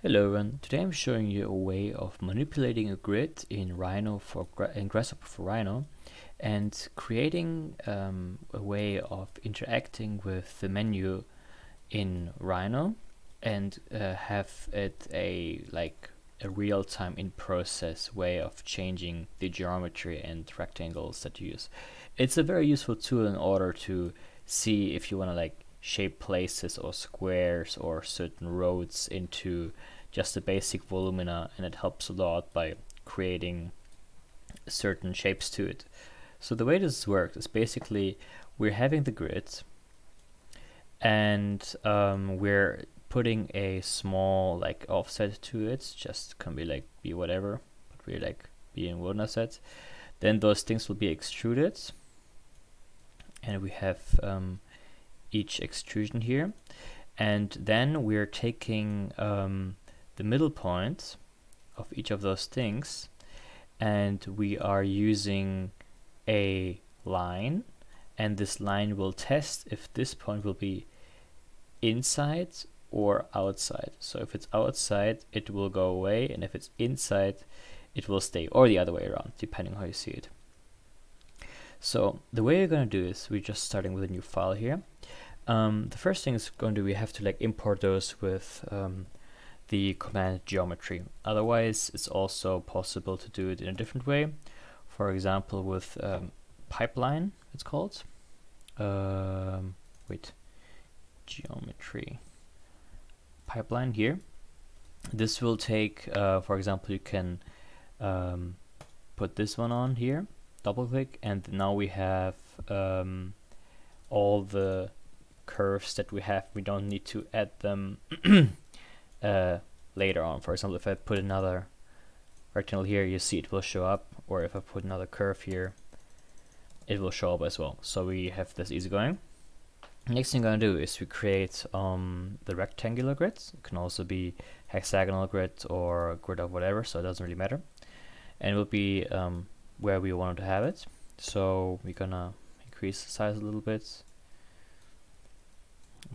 Hello everyone, today I'm showing you a way of manipulating a grid in Rhino for in Grasshopper for Rhino and creating um, a way of interacting with the menu in Rhino and uh, have it a like a real-time in-process way of changing the geometry and rectangles that you use. It's a very useful tool in order to see if you want to like shape places or squares or certain roads into just the basic volumina and it helps a lot by creating certain shapes to it. So the way this works is basically we're having the grid and um, we're putting a small like offset to it just can be like be whatever but we're like be in one set then those things will be extruded and we have um, each extrusion here. And then we're taking um, the middle point of each of those things and we are using a line. And this line will test if this point will be inside or outside. So if it's outside it will go away and if it's inside it will stay or the other way around depending how you see it so the way we're going to do is we're just starting with a new file here um, the first thing is going to be we have to like import those with um, the command geometry. Otherwise, it's also possible to do it in a different way. For example, with um, pipeline, it's called. Um, wait, geometry pipeline here. This will take, uh, for example, you can um, put this one on here, double click, and now we have um, all the curves that we have. We don't need to add them uh, later on. For example, if I put another rectangle here, you see it will show up, or if I put another curve here, it will show up as well. So we have this easy going. Next thing I'm gonna do is we create um, the rectangular grid. It can also be hexagonal grid or grid of whatever, so it doesn't really matter. And it will be um, where we want to have it. So we're gonna increase the size a little bit.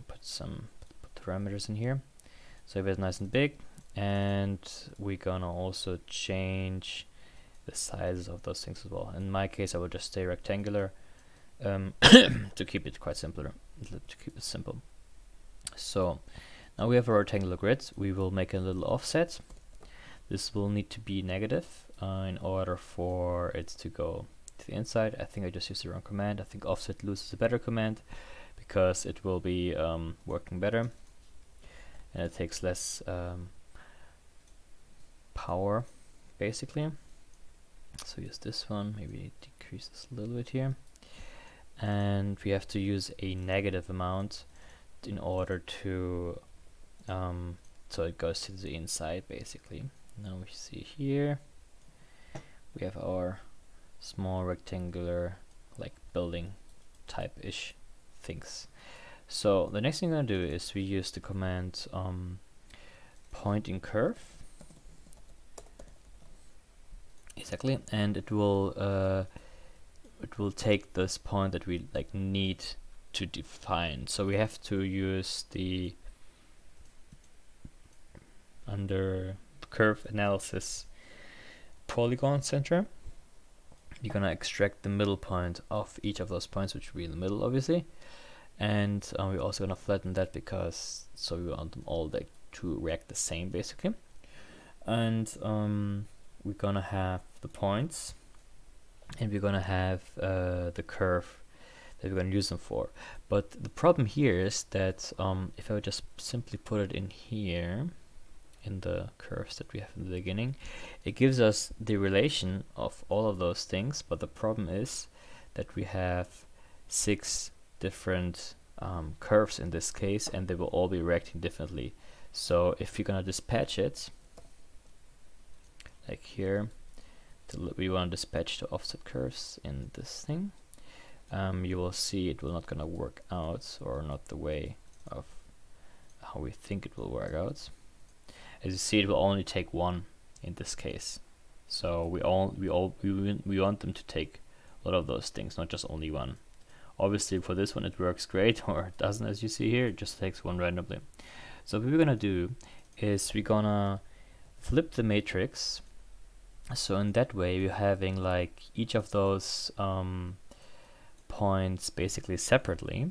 Put some put parameters in here. So it's nice and big and we're gonna also change the size of those things as well. In my case I will just stay rectangular um, to keep it quite simpler to keep it simple. So now we have a rectangular grid. We will make a little offset. This will need to be negative uh, in order for it to go to the inside. I think I just used the wrong command. I think offset loose is a better command because it will be um, working better. And it takes less um, power basically. So use this one maybe decrease this a little bit here. And we have to use a negative amount in order to um, so it goes to the inside basically. Now we see here we have our small rectangular like building type ish things so the next thing I'm to do is we use the command um, point in curve. Exactly, and it will uh, it will take this point that we like need to define. So we have to use the under curve analysis polygon center. You're gonna extract the middle point of each of those points, which will be in the middle, obviously. And um, we're also gonna flatten that because so we want them all like to react the same basically. And um, we're gonna have the points. And we're gonna have uh, the curve that we're gonna use them for. But the problem here is that um, if I would just simply put it in here in the curves that we have in the beginning. It gives us the relation of all of those things but the problem is that we have six different um, curves in this case and they will all be reacting differently. So if you're gonna dispatch it like here we want to dispatch the offset curves in this thing um, you will see it will not gonna work out or not the way of how we think it will work out as you see it will only take one in this case. So we all we all we, we want them to take a lot of those things not just only one. Obviously for this one it works great, or it doesn't as you see here, it just takes one randomly. So what we're gonna do is we're gonna flip the matrix. So in that way we're having like each of those um, points basically separately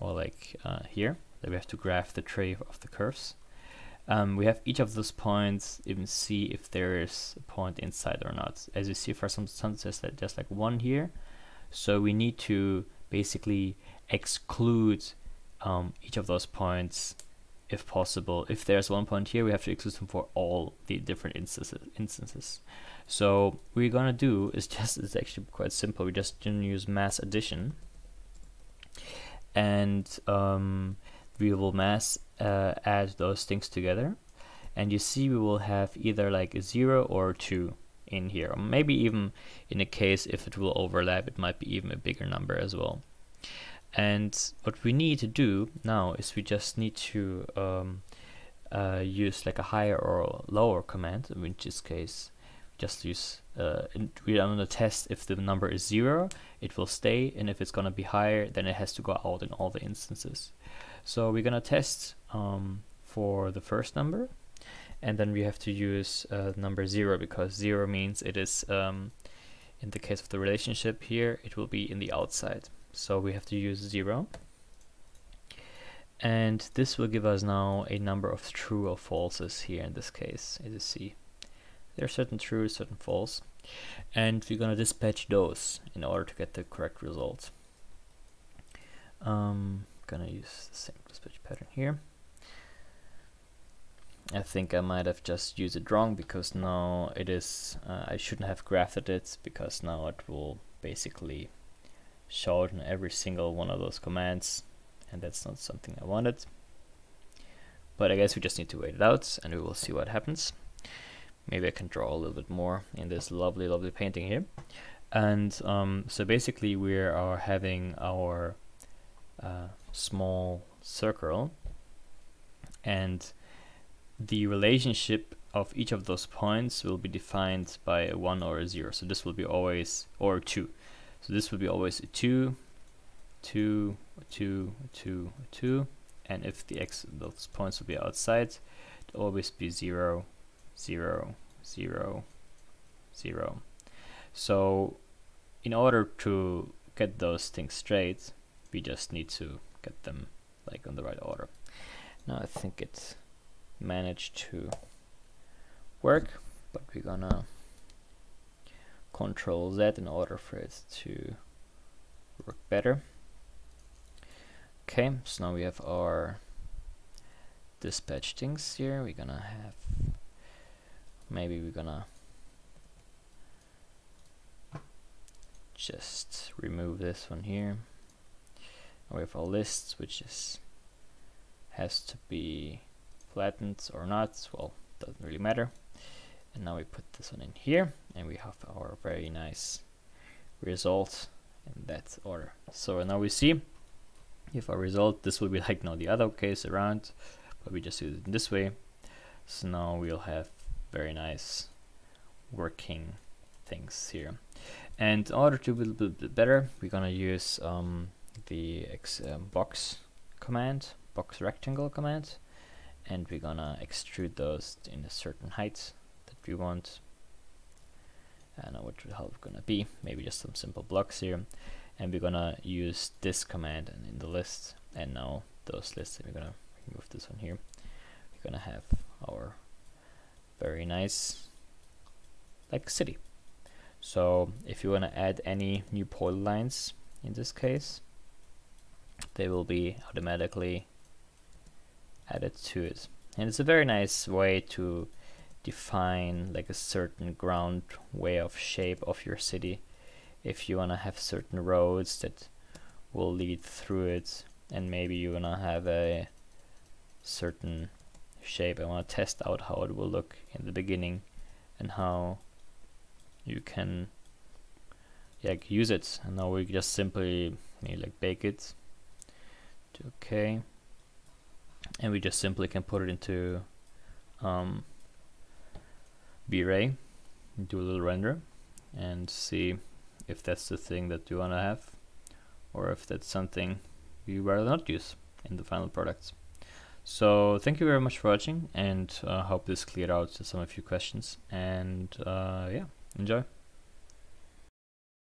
or like uh, here that we have to graft the tree of the curves um, we have each of those points even see if there is a point inside or not as you see for some sunsets that just like one here so we need to basically exclude um, each of those points if possible. If there's one point here, we have to exclude them for all the different instances. instances. So we're gonna do is just, it's actually quite simple. We just gonna use mass addition and um, we will mass uh, add those things together. And you see we will have either like a zero or two in here. Or maybe even in a case if it will overlap, it might be even a bigger number as well. And what we need to do now is we just need to um, uh, use like a higher or lower command, in this case just use uh, we're going to test if the number is zero it will stay and if it's going to be higher then it has to go out in all the instances. So we're going to test um, for the first number and then we have to use uh, number zero because zero means it is um, in the case of the relationship here it will be in the outside. So we have to use 0 and this will give us now a number of true or falses here in this case. As you see there are certain true certain false and we're gonna dispatch those in order to get the correct result um, gonna use the same dispatch pattern here. I think I might have just used it wrong because now it is uh, I shouldn't have graphed it because now it will basically showed in every single one of those commands and that's not something I wanted. But I guess we just need to wait it out and we will see what happens maybe I can draw a little bit more in this lovely lovely painting here. And um, so basically we are having our uh, small circle and the relationship of each of those points will be defined by a 1 or a 0 so this will be always or 2 so this will be always a 2, 2, 2, 2, 2. And if the x those points will be outside, it will always be 0, 0, 0, 0. So in order to get those things straight, we just need to get them like on the right order. Now I think it's managed to work, but we're gonna control Z in order for it to work better. Okay, so now we have our dispatch things here. We're gonna have, maybe we're gonna just remove this one here. we have our lists, which is has to be flattened or not. Well, doesn't really matter and now we put this one in here and we have our very nice result in that order so now we see if our result this will be like now the other case around but we just use it in this way so now we'll have very nice working things here and in order to build a little bit better we're gonna use um, the um, box command box rectangle command and we're gonna extrude those in a certain height that we want. Don't know what the hell gonna be. Maybe just some simple blocks here. And we're gonna use this command and in the list. And now those lists, we're gonna remove this one here. We're gonna have our very nice like city. So if you want to add any new polylines in this case, they will be automatically added to it. And it's a very nice way to define like a certain ground way of shape of your city if you want to have certain roads that will lead through it and maybe you want to have a certain shape. I want to test out how it will look in the beginning and how you can like use it. And now we just simply like bake it. Okay. And we just simply can put it into um, V-Ray, do a little render and see if that's the thing that you want to have or if that's something you rather not use in the final products. So thank you very much for watching and uh, hope this cleared out some of your questions and uh, yeah, enjoy.